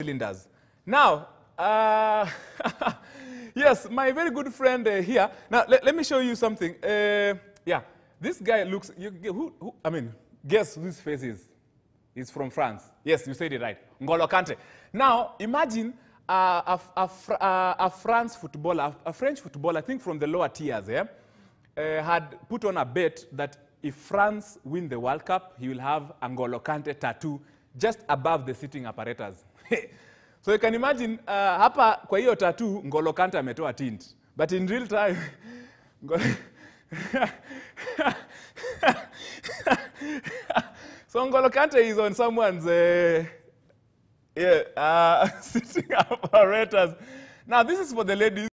cylinders. Now, uh, yes, my very good friend uh, here. Now, let, let me show you something. Uh, yeah, this guy looks, you, who, who, I mean, guess whose face is? He's from France. Yes, you said it right. N'Golo Kante. Now, imagine a, a, uh, a France footballer, a French footballer, I think from the lower tiers, yeah, uh, had put on a bet that if France win the World Cup, he will have N'Golo Kante tattoo just above the sitting apparatus. so you can imagine uh, hapa kwa hiyo tatu Ngolo Kante ametoa tint. But in real time, so Ngolo Kante is on someone's uh, yeah, uh, sitting apparatus. Now, this is for the ladies.